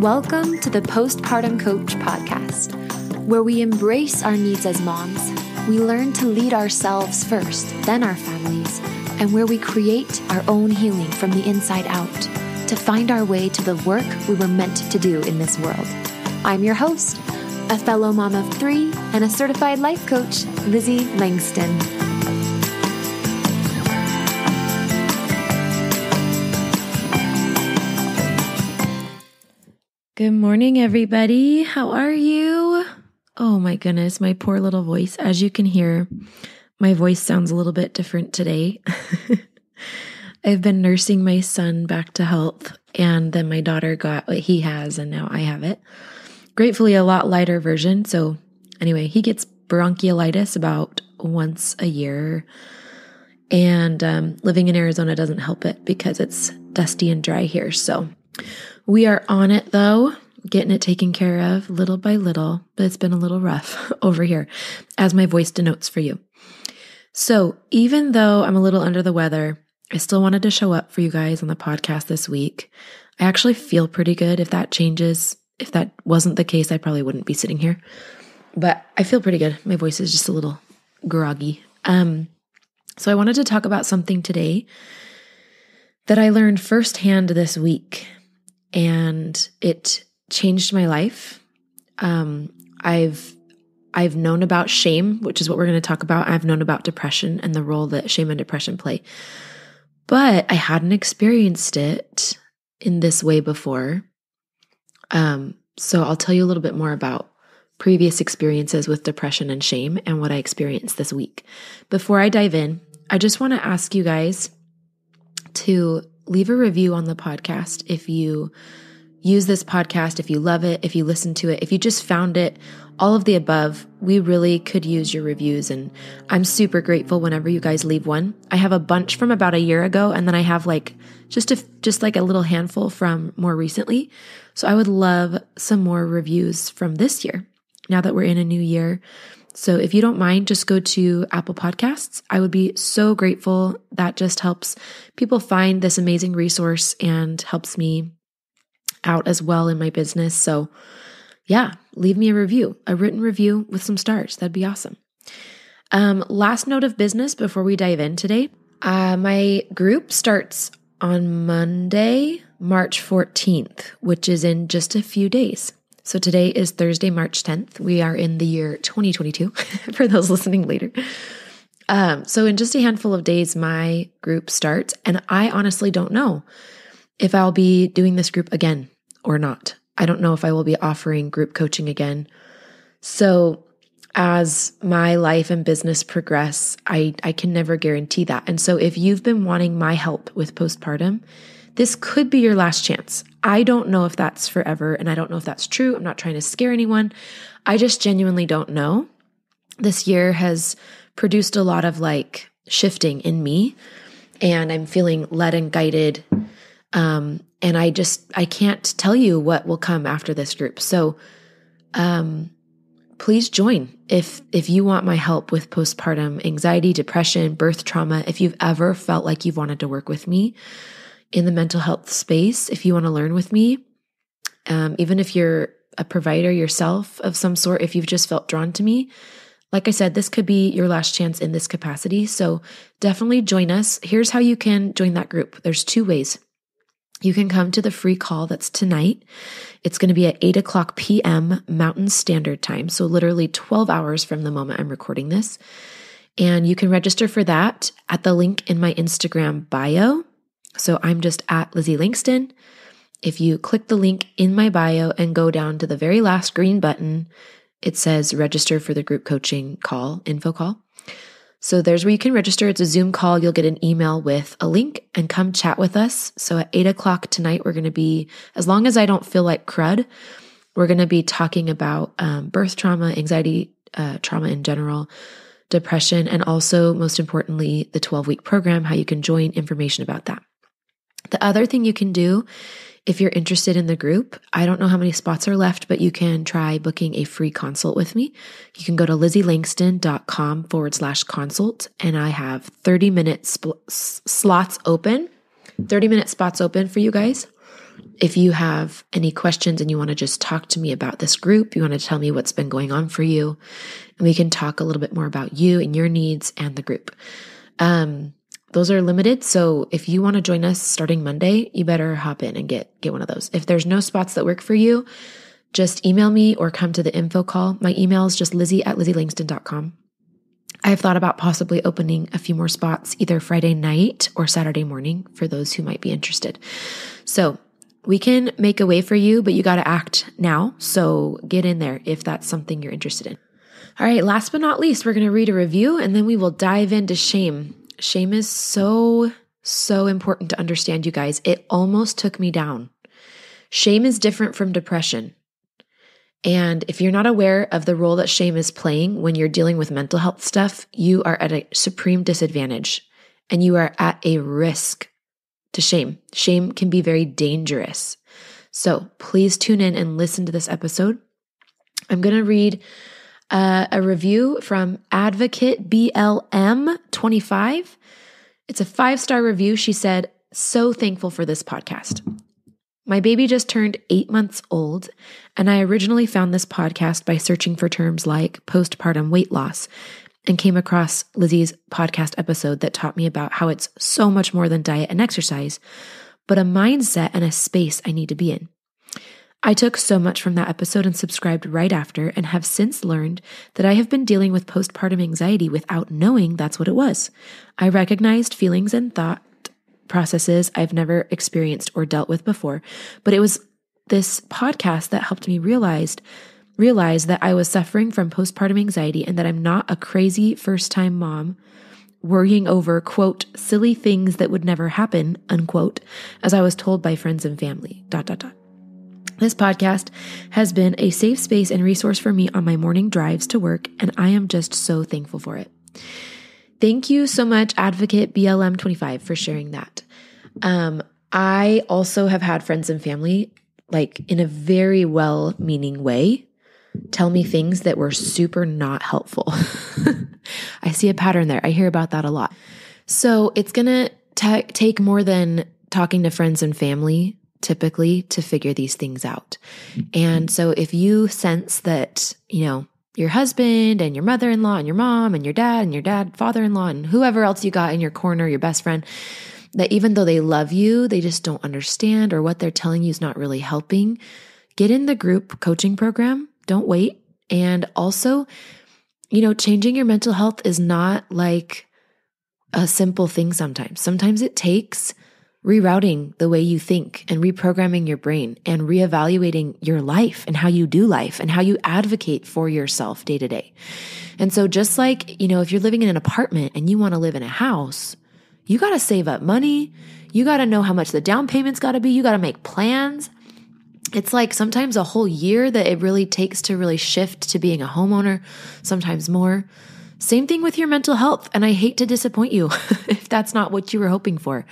Welcome to the Postpartum Coach podcast, where we embrace our needs as moms, we learn to lead ourselves first, then our families, and where we create our own healing from the inside out to find our way to the work we were meant to do in this world. I'm your host, a fellow mom of three and a certified life coach, Lizzie Langston. Good morning, everybody. How are you? Oh my goodness, my poor little voice. As you can hear, my voice sounds a little bit different today. I've been nursing my son back to health, and then my daughter got what he has, and now I have it. Gratefully, a lot lighter version. So, anyway, he gets bronchiolitis about once a year. And um, living in Arizona doesn't help it because it's dusty and dry here. So, we are on it though, getting it taken care of little by little, but it's been a little rough over here, as my voice denotes for you. So, even though I'm a little under the weather, I still wanted to show up for you guys on the podcast this week. I actually feel pretty good. If that changes, if that wasn't the case, I probably wouldn't be sitting here. But I feel pretty good. My voice is just a little groggy. Um, so I wanted to talk about something today that I learned firsthand this week and it changed my life. Um, I've I've known about shame, which is what we're going to talk about. I've known about depression and the role that shame and depression play, but I hadn't experienced it in this way before. Um, so I'll tell you a little bit more about previous experiences with depression and shame and what I experienced this week. Before I dive in, I just want to ask you guys to leave a review on the podcast if you use this podcast, if you love it, if you listen to it, if you just found it, all of the above, we really could use your reviews. And I'm super grateful whenever you guys leave one. I have a bunch from about a year ago, and then I have like just a, just like a little handful from more recently. So I would love some more reviews from this year now that we're in a new year. So if you don't mind, just go to Apple Podcasts. I would be so grateful. That just helps people find this amazing resource and helps me out as well in my business. So yeah, leave me a review, a written review with some stars. That'd be awesome. Um, last note of business before we dive in today. Uh, my group starts on Monday, March 14th, which is in just a few days. So today is Thursday, March 10th. We are in the year 2022 for those listening later. Um, so in just a handful of days, my group starts, and I honestly don't know if I'll be doing this group again or not. I don't know if I will be offering group coaching again. So as my life and business progress, I, I can never guarantee that. And so if you've been wanting my help with postpartum, this could be your last chance. I don't know if that's forever, and I don't know if that's true. I'm not trying to scare anyone. I just genuinely don't know. This year has produced a lot of like shifting in me, and I'm feeling led and guided. Um, and I just I can't tell you what will come after this group. So, um, please join if if you want my help with postpartum anxiety, depression, birth trauma. If you've ever felt like you've wanted to work with me in the mental health space, if you want to learn with me, um, even if you're a provider yourself of some sort, if you've just felt drawn to me, like I said, this could be your last chance in this capacity. So definitely join us. Here's how you can join that group there's two ways. You can come to the free call that's tonight. It's going to be at 8 o'clock p.m. Mountain Standard Time. So, literally 12 hours from the moment I'm recording this. And you can register for that at the link in my Instagram bio. So I'm just at Lizzie Langston. If you click the link in my bio and go down to the very last green button, it says register for the group coaching call, info call. So there's where you can register. It's a Zoom call. You'll get an email with a link and come chat with us. So at eight o'clock tonight, we're going to be, as long as I don't feel like crud, we're going to be talking about um, birth trauma, anxiety, uh, trauma in general, depression, and also, most importantly, the 12 week program, how you can join information about that. The other thing you can do if you're interested in the group, I don't know how many spots are left, but you can try booking a free consult with me. You can go to lizzielangston.com forward slash consult, and I have 30 minute sp- slots open, 30 minute spots open for you guys. If you have any questions and you want to just talk to me about this group, you want to tell me what's been going on for you, and we can talk a little bit more about you and your needs and the group. Um, those are limited, so if you want to join us starting Monday, you better hop in and get get one of those. If there's no spots that work for you, just email me or come to the info call. My email is just lizzie at lizzieLangston.com. I have thought about possibly opening a few more spots either Friday night or Saturday morning for those who might be interested. So we can make a way for you, but you got to act now. So get in there if that's something you're interested in. All right, last but not least, we're going to read a review and then we will dive into shame. Shame is so, so important to understand, you guys. It almost took me down. Shame is different from depression. And if you're not aware of the role that shame is playing when you're dealing with mental health stuff, you are at a supreme disadvantage and you are at a risk to shame. Shame can be very dangerous. So please tune in and listen to this episode. I'm going to read uh, a review from Advocate BLM25. It's a five star review. She said, So thankful for this podcast. My baby just turned eight months old, and I originally found this podcast by searching for terms like postpartum weight loss and came across Lizzie's podcast episode that taught me about how it's so much more than diet and exercise, but a mindset and a space I need to be in. I took so much from that episode and subscribed right after, and have since learned that I have been dealing with postpartum anxiety without knowing that's what it was. I recognized feelings and thought processes I've never experienced or dealt with before. But it was this podcast that helped me realize realize that I was suffering from postpartum anxiety and that I'm not a crazy first-time mom worrying over quote silly things that would never happen unquote as I was told by friends and family. dot dot dot. This podcast has been a safe space and resource for me on my morning drives to work, and I am just so thankful for it. Thank you so much, Advocate BLM25, for sharing that. Um, I also have had friends and family, like in a very well meaning way, tell me things that were super not helpful. I see a pattern there. I hear about that a lot. So it's going to take more than talking to friends and family typically to figure these things out. And so if you sense that, you know, your husband and your mother in law and your mom and your dad and your dad, father in law, and whoever else you got in your corner, your best friend, that even though they love you, they just don't understand or what they're telling you is not really helping. Get in the group coaching program. Don't wait. And also, you know, changing your mental health is not like a simple thing sometimes. Sometimes it takes rerouting the way you think and reprogramming your brain and reevaluating your life and how you do life and how you advocate for yourself day to day. And so just like, you know, if you're living in an apartment and you want to live in a house, you got to save up money. You got to know how much the down payment's got to be. You got to make plans. It's like sometimes a whole year that it really takes to really shift to being a homeowner, sometimes more. Same thing with your mental health. And I hate to disappoint you if that's not what you were hoping for.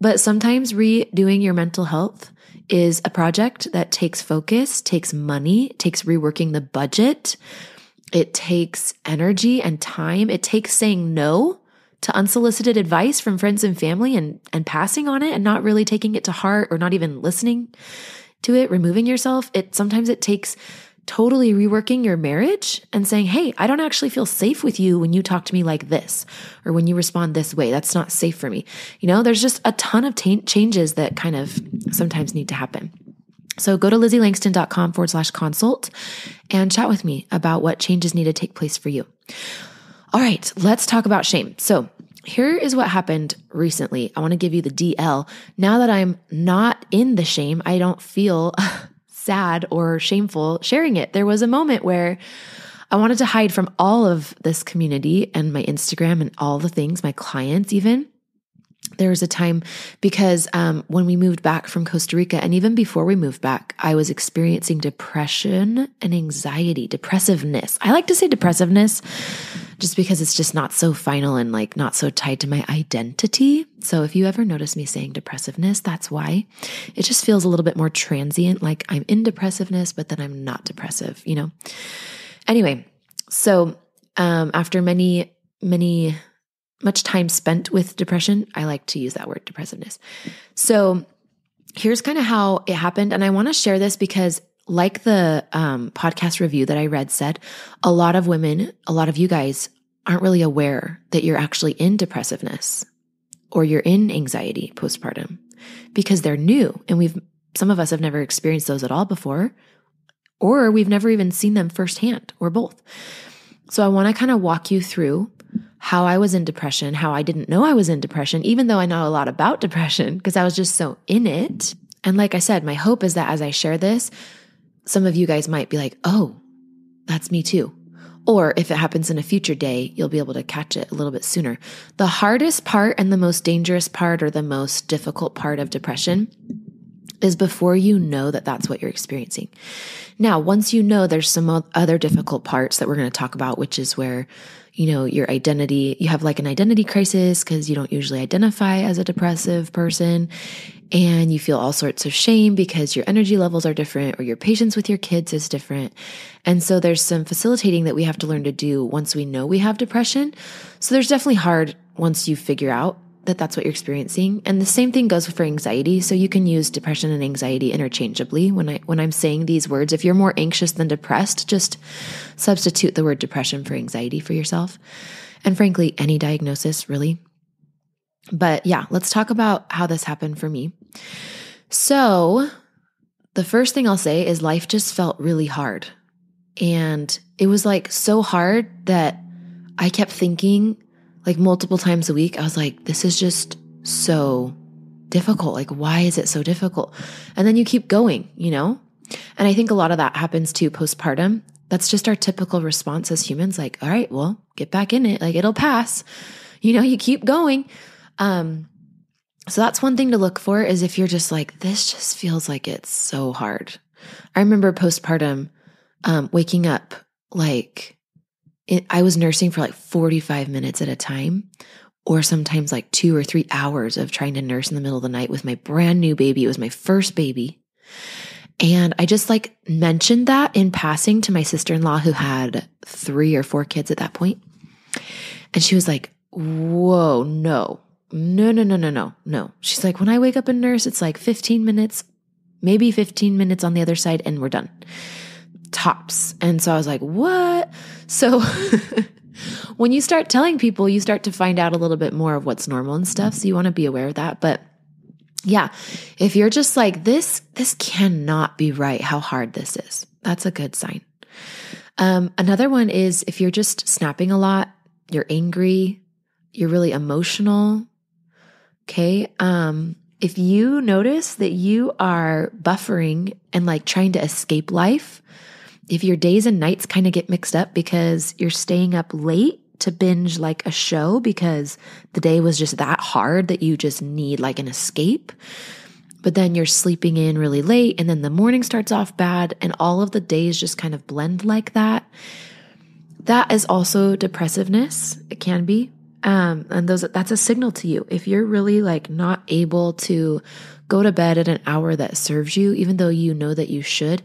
But sometimes redoing your mental health is a project that takes focus, takes money, takes reworking the budget. It takes energy and time. It takes saying no to unsolicited advice from friends and family and, and passing on it and not really taking it to heart or not even listening to it, removing yourself. It sometimes it takes totally reworking your marriage and saying, Hey, I don't actually feel safe with you when you talk to me like this or when you respond this way. That's not safe for me. You know, there's just a ton of t- changes that kind of sometimes need to happen. So go to lizzieLangston.com forward slash consult and chat with me about what changes need to take place for you. All right, let's talk about shame. So here is what happened recently. I want to give you the DL. Now that I'm not in the shame, I don't feel sad or shameful sharing it. There was a moment where I wanted to hide from all of this community and my Instagram and all the things, my clients even. There was a time because um, when we moved back from Costa Rica, and even before we moved back, I was experiencing depression and anxiety, depressiveness. I like to say depressiveness just because it's just not so final and like not so tied to my identity. So if you ever notice me saying depressiveness, that's why. It just feels a little bit more transient, like I'm in depressiveness, but then I'm not depressive, you know? Anyway, so um, after many, many, much time spent with depression, I like to use that word depressiveness. So here's kind of how it happened. And I want to share this because, like the um, podcast review that I read said, a lot of women, a lot of you guys aren't really aware that you're actually in depressiveness or you're in anxiety postpartum because they're new. And we've, some of us have never experienced those at all before, or we've never even seen them firsthand or both. So I want to kind of walk you through how I was in depression, how I didn't know I was in depression, even though I know a lot about depression because I was just so in it. And like I said, my hope is that as I share this, some of you guys might be like, oh, that's me too. Or if it happens in a future day, you'll be able to catch it a little bit sooner. The hardest part and the most dangerous part or the most difficult part of depression is before you know that that's what you're experiencing. Now, once you know there's some other difficult parts that we're going to talk about, which is where, you know, your identity, you have like an identity crisis because you don't usually identify as a depressive person and you feel all sorts of shame because your energy levels are different or your patience with your kids is different. And so there's some facilitating that we have to learn to do once we know we have depression. So there's definitely hard once you figure out that that's what you're experiencing. And the same thing goes for anxiety. So you can use depression and anxiety interchangeably. When I when I'm saying these words, if you're more anxious than depressed, just substitute the word depression for anxiety for yourself. And frankly, any diagnosis really. But yeah, let's talk about how this happened for me. So, the first thing I'll say is life just felt really hard. And it was like so hard that I kept thinking like multiple times a week, I was like, this is just so difficult. Like, why is it so difficult? And then you keep going, you know? And I think a lot of that happens too postpartum. That's just our typical response as humans. Like, all right, well, get back in it. Like, it'll pass. You know, you keep going. Um, so that's one thing to look for is if you're just like, this just feels like it's so hard. I remember postpartum, um, waking up like it, I was nursing for like 45 minutes at a time, or sometimes like two or three hours of trying to nurse in the middle of the night with my brand new baby. It was my first baby. And I just like mentioned that in passing to my sister in law who had three or four kids at that point. And she was like, Whoa, no, no, no, no, no, no, no. She's like, When I wake up and nurse, it's like 15 minutes, maybe 15 minutes on the other side, and we're done tops. And so I was like, what? So when you start telling people, you start to find out a little bit more of what's normal and stuff. So you want to be aware of that. But yeah, if you're just like, this, this cannot be right, how hard this is, that's a good sign. Um, another one is if you're just snapping a lot, you're angry, you're really emotional. Okay. Um, if you notice that you are buffering and like trying to escape life, if your days and nights kind of get mixed up because you're staying up late to binge like a show because the day was just that hard that you just need like an escape. But then you're sleeping in really late and then the morning starts off bad and all of the days just kind of blend like that. That is also depressiveness. It can be. Um, and those that's a signal to you. If you're really like not able to go to bed at an hour that serves you, even though you know that you should,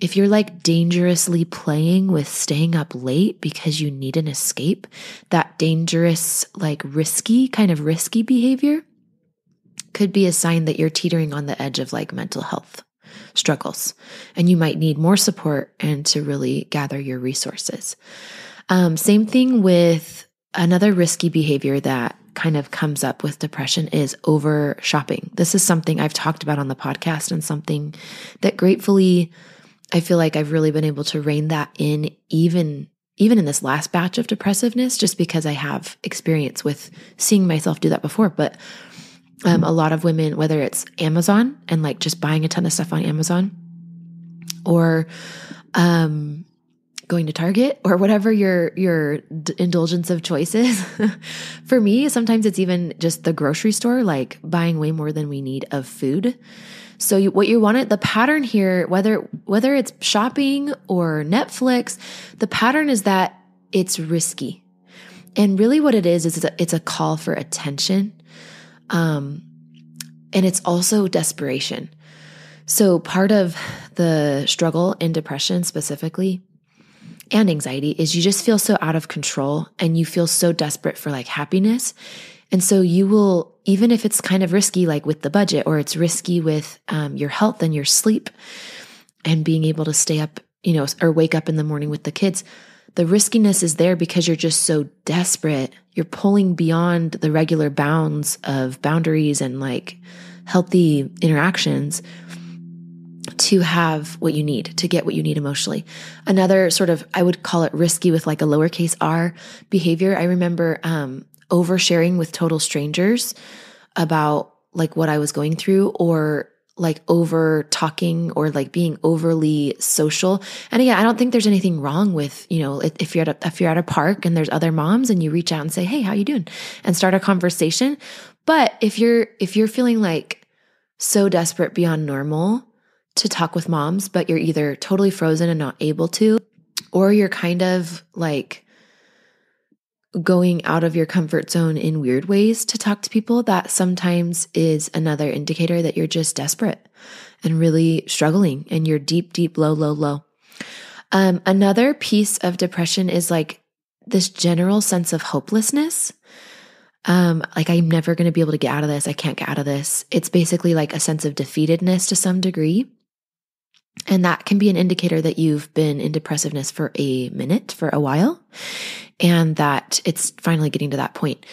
if you're like dangerously playing with staying up late because you need an escape, that dangerous, like risky, kind of risky behavior could be a sign that you're teetering on the edge of like mental health struggles and you might need more support and to really gather your resources. Um, same thing with another risky behavior that kind of comes up with depression is over shopping. This is something I've talked about on the podcast and something that gratefully I feel like I've really been able to rein that in even even in this last batch of depressiveness just because I have experience with seeing myself do that before but um, a lot of women whether it's Amazon and like just buying a ton of stuff on Amazon or um, going to Target or whatever your your d- indulgence of choice is. For me, sometimes it's even just the grocery store, like buying way more than we need of food. So you, what you want it, the pattern here, whether, whether it's shopping or Netflix, the pattern is that it's risky. And really what it is, is it's a, it's a call for attention. Um, and it's also desperation. So part of the struggle in depression specifically and anxiety is you just feel so out of control and you feel so desperate for like happiness And so you will, even if it's kind of risky, like with the budget, or it's risky with um, your health and your sleep and being able to stay up, you know, or wake up in the morning with the kids, the riskiness is there because you're just so desperate. You're pulling beyond the regular bounds of boundaries and like healthy interactions to have what you need, to get what you need emotionally. Another sort of, I would call it risky with like a lowercase r behavior. I remember um, oversharing with total strangers about like what I was going through or like over talking or like being overly social. And again, I don't think there's anything wrong with, you know, if you're at a, if you're at a park and there's other moms and you reach out and say, "Hey, how you doing?" and start a conversation. But if you're if you're feeling like so desperate beyond normal to talk with moms, but you're either totally frozen and not able to or you're kind of like going out of your comfort zone in weird ways to talk to people, that sometimes is another indicator that you're just desperate and really struggling and you're deep, deep, low, low, low. Um, another piece of depression is like this general sense of hopelessness. Um, like I'm never going to be able to get out of this. I can't get out of this. It's basically like a sense of defeatedness to some degree. And that can be an indicator that you've been in depressiveness for a minute, for a while, and that it's finally getting to that point.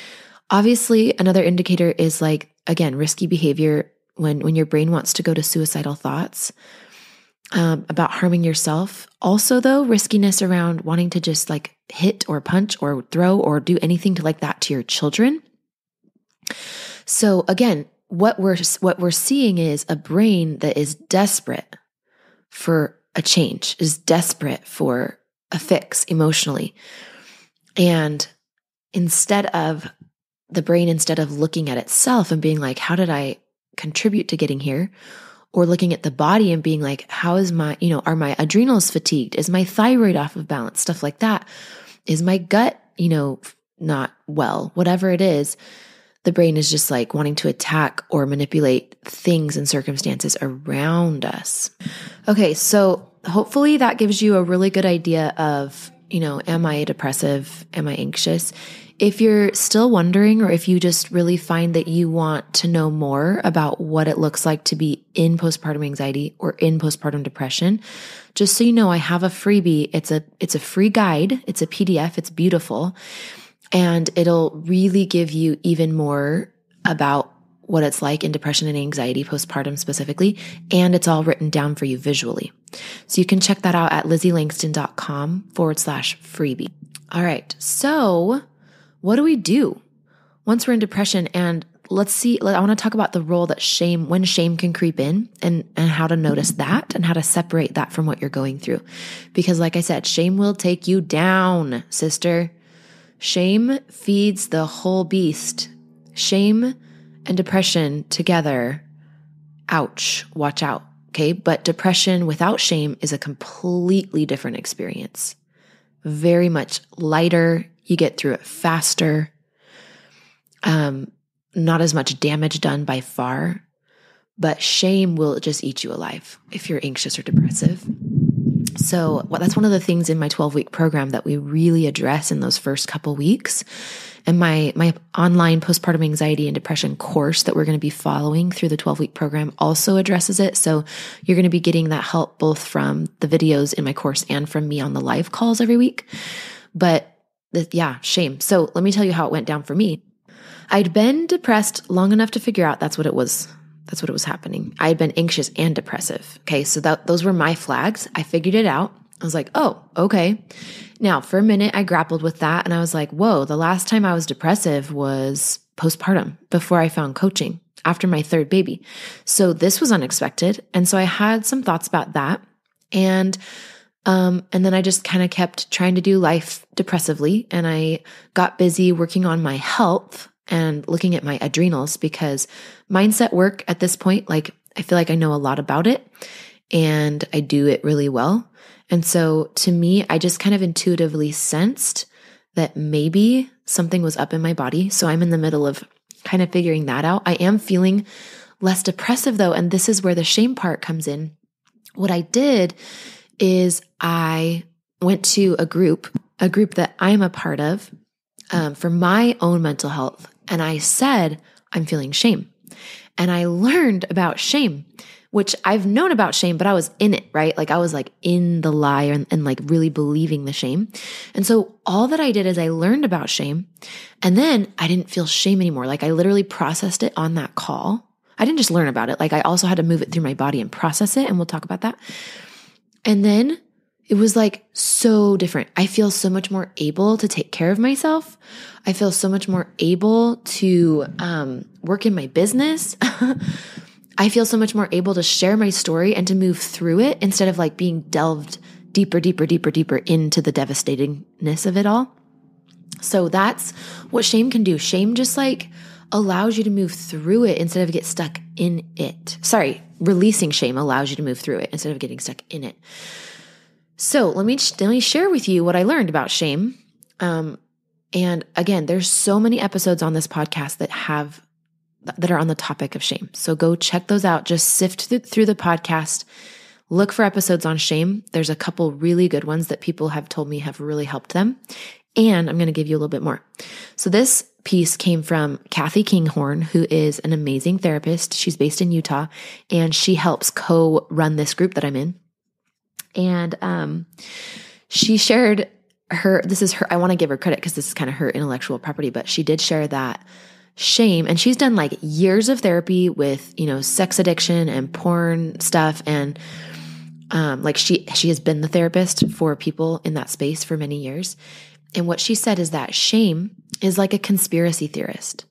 Obviously, another indicator is like, again, risky behavior when, when your brain wants to go to suicidal thoughts um, about harming yourself. Also, though, riskiness around wanting to just like hit or punch or throw or do anything to like that to your children. So again, what we're what we're seeing is a brain that is desperate for a change, is desperate for a fix emotionally. And instead of the brain, instead of looking at itself and being like, how did I contribute to getting here? Or looking at the body and being like, how is my, you know, are my adrenals fatigued? Is my thyroid off of balance? Stuff like that. Is my gut, you know, not well? Whatever it is, the brain is just like wanting to attack or manipulate things and circumstances around us. Okay, so hopefully that gives you a really good idea of, you know, am I depressive? Am I anxious? If you're still wondering, or if you just really find that you want to know more about what it looks like to be in postpartum anxiety or in postpartum depression, just so you know, I have a freebie. It's a, it's a free guide. It's a PDF. It's beautiful and it'll really give you even more about what it's like in depression and anxiety postpartum specifically. And it's all written down for you visually. So you can check that out at lizzieLangston.com forward slash freebie. All right. So what do we do once we're in depression? And let's see, I want to talk about the role that shame, when shame can creep in and, and how to notice that and how to separate that from what you're going through. Because like I said, shame will take you down, sister. Shame feeds the whole beast. Shame and depression together. Ouch, watch out. Okay. But depression without shame is a completely different experience. Very much lighter. You get through it faster. Um, not as much damage done by far, but shame will just eat you alive if you're anxious or depressive. So well, that's one of the things in my 12 week program that we really address in those first couple weeks. And my, my online postpartum anxiety and depression course that we're going to be following through the 12 week program also addresses it. So you're going to be getting that help both from the videos in my course and from me on the live calls every week. But yeah, shame. So let me tell you how it went down for me. I'd been depressed long enough to figure out that's what it was that's what it was happening. I had been anxious and depressive. Okay. So that, those were my flags. I figured it out. I was like, oh, okay. Now, for a minute, I grappled with that and I was like, whoa, the last time I was depressive was postpartum before I found coaching after my third baby. So this was unexpected. And so I had some thoughts about that. And um, and then I just kind of kept trying to do life depressively. And I got busy working on my health and looking at my adrenals because mindset work at this point, like I feel like I know a lot about it and I do it really well. And so to me, I just kind of intuitively sensed that maybe something was up in my body. So I'm in the middle of kind of figuring that out. I am feeling less depressive though. And this is where the shame part comes in. What I did is I went to a group, a group that I'm a part of um, for my own mental health and I said, I'm feeling shame. And I learned about shame, which I've known about shame, but I was in it, right? Like I was like in the lie and, and like really believing the shame. And so all that I did is I learned about shame and then I didn't feel shame anymore. Like I literally processed it on that call. I didn't just learn about it. Like I also had to move it through my body and process it. And we'll talk about that. And then it was like so different. I feel so much more able to take care of myself. I feel so much more able to um, work in my business. I feel so much more able to share my story and to move through it instead of like being delved deeper, deeper, deeper, deeper into the devastatingness of it all. So that's what shame can do. Shame just like allows you to move through it instead of get stuck in it. Sorry, releasing shame allows you to move through it instead of getting stuck in it. So let me let me share with you what I learned about shame. Um, and again, there's so many episodes on this podcast that have that are on the topic of shame. So go check those out. Just sift th- through the podcast. Look for episodes on shame. There's a couple really good ones that people have told me have really helped them. And I'm going to give you a little bit more. So this piece came from Kathy Kinghorn, who is an amazing therapist. She's based in Utah and she helps co run this group that I'm in. And um, she shared her, this is her, I want to give her credit because this is kind of her intellectual property, but she did share that shame. And she's done like years of therapy with you know sex addiction and porn stuff. And um, like she she has been the therapist for people in that space for many years. And what she said is that shame is like a conspiracy theorist.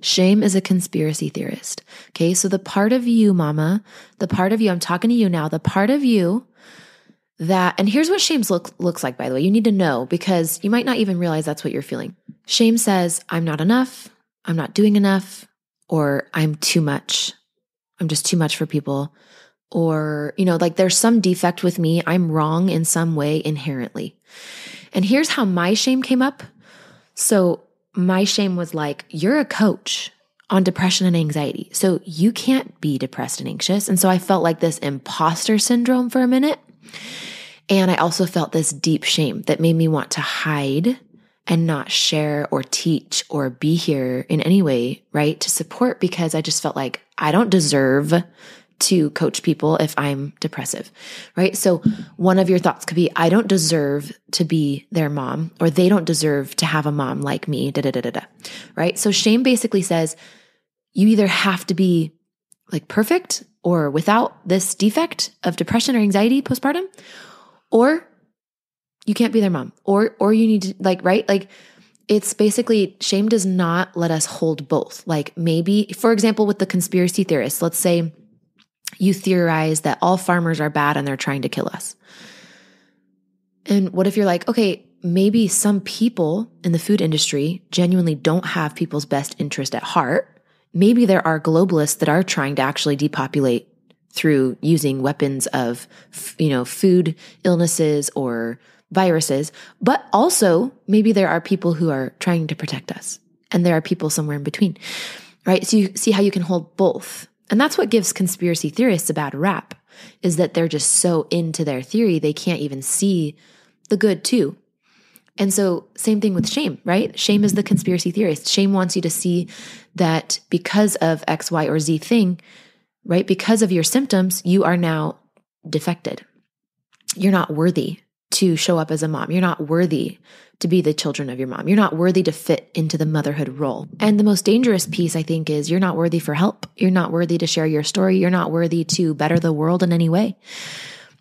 Shame is a conspiracy theorist. Okay so the part of you mama the part of you i'm talking to you now the part of you that and here's what shame's look, looks like by the way. You need to know because you might not even realize that's what you're feeling. Shame says i'm not enough. I'm not doing enough or i'm too much. I'm just too much for people. Or you know like there's some defect with me. I'm wrong in some way inherently. And here's how my shame came up. So my shame was like you're a coach on depression and anxiety. So you can't be depressed and anxious. And so i felt like this imposter syndrome for a minute and I also felt this deep shame that made me want to hide and not share or teach or be here in any way, right? To support because I just felt like I don't deserve to coach people if I'm depressive, right? So one of your thoughts could be, I don't deserve to be their mom, or they don't deserve to have a mom like me, da da da da da, right? So shame basically says you either have to be like perfect or without this defect of depression or anxiety postpartum, or you can't be their mom, or or you need to like right like it's basically shame does not let us hold both. Like maybe, for example, with the conspiracy theorists, let's say you theorize that all farmers are bad and they're trying to kill us. And what if you're like, okay, maybe some people in the food industry genuinely don't have people's best interest at heart maybe there are globalists that are trying to actually depopulate through using weapons of, you know, food illnesses or viruses, but also maybe there are people who are trying to protect us and there are people somewhere in between, right? So you see how you can hold both. And that's what gives conspiracy theorists a bad rap is that they're just so into their theory, they can't even see the good too. And so, same thing with shame, right? Shame is the mm-hmm. conspiracy theorist. Shame wants you to see that because of X, Y, or Z thing, right? Because of your symptoms, you are now defected. You're not worthy to show up as a mom. You're not worthy to be the children of your mom. You're not worthy to fit into the motherhood role. And the most dangerous piece, I think, is you're not worthy for help. You're not worthy to share your story. You're not worthy to better the world in any way.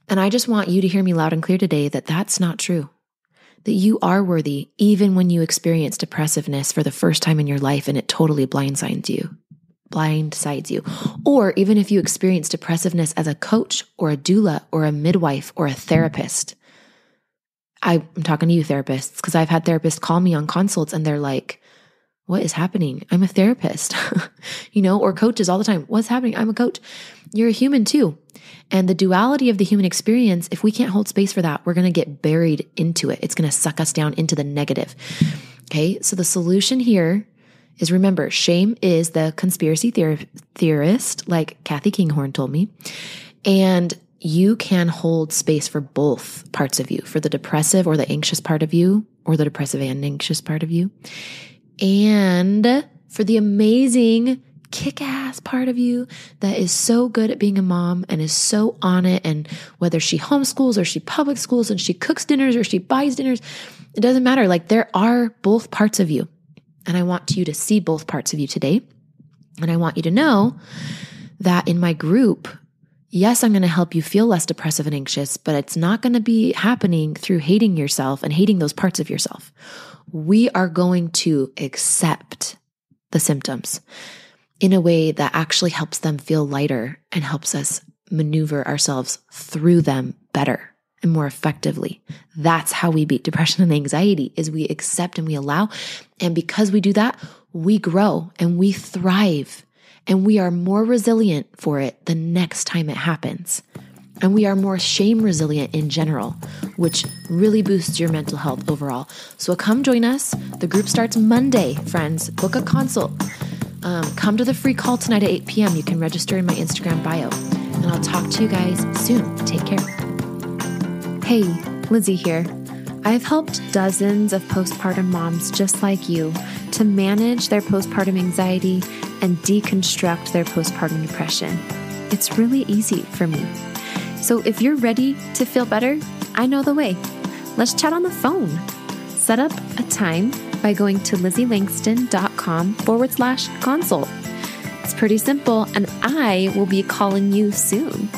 And I just want you to hear me loud and clear today that that's not true that you are worthy even when you experience depressiveness for the first time in your life and it totally blindsides you blindsides you. Or even if you experience depressiveness as a coach or a doula or a midwife or a therapist. I'm talking to you therapists because i've had therapists call me on consults and they're like what is happening i'm a therapist you know or coaches all the time what's happening i'm a coach you're a human too and the duality of the human experience, if we can't hold space for that, we're going to get buried into it. It's going to suck us down into the negative. Okay. So the solution here is remember, shame is the conspiracy theor- theorist, like Kathy Kinghorn told me. And you can hold space for both parts of you, for the depressive or the anxious part of you, or the depressive and anxious part of you. And for the amazing kick ass part of you that is so good at being a mom and is so on it. And whether she homeschools or she public schools and she cooks dinners or she buys dinners, it doesn't matter. Like there are both parts of you. And I want you to see both parts of you today. And I want you to know that in my group, yes, I'm going to help you feel less depressive and anxious, but it's not going to be happening through hating yourself and hating those parts of yourself. We are going to accept the symptoms in a way that actually helps them feel lighter and helps us maneuver ourselves through them better and more effectively. That's how we beat depression and anxiety is we accept and we allow. And because we do that, we grow and we thrive and we are more resilient for it the next time it happens. And we are more shame resilient in general, which really boosts your mental health overall. So come join us. The group starts Monday, friends. Book a consult. Um, come to the free call tonight at 8 p.m. You can register in my Instagram bio. And I'll talk to you guys soon. Take care. Hey, Lizzie here. I've helped dozens of postpartum moms just like you to manage their postpartum anxiety and deconstruct their postpartum depression. It's really easy for me. So if you're ready to feel better, I know the way. Let's chat on the phone. Set up a time by going to lizzielangston.com forward slash consult. It's pretty simple, and I will be calling you soon.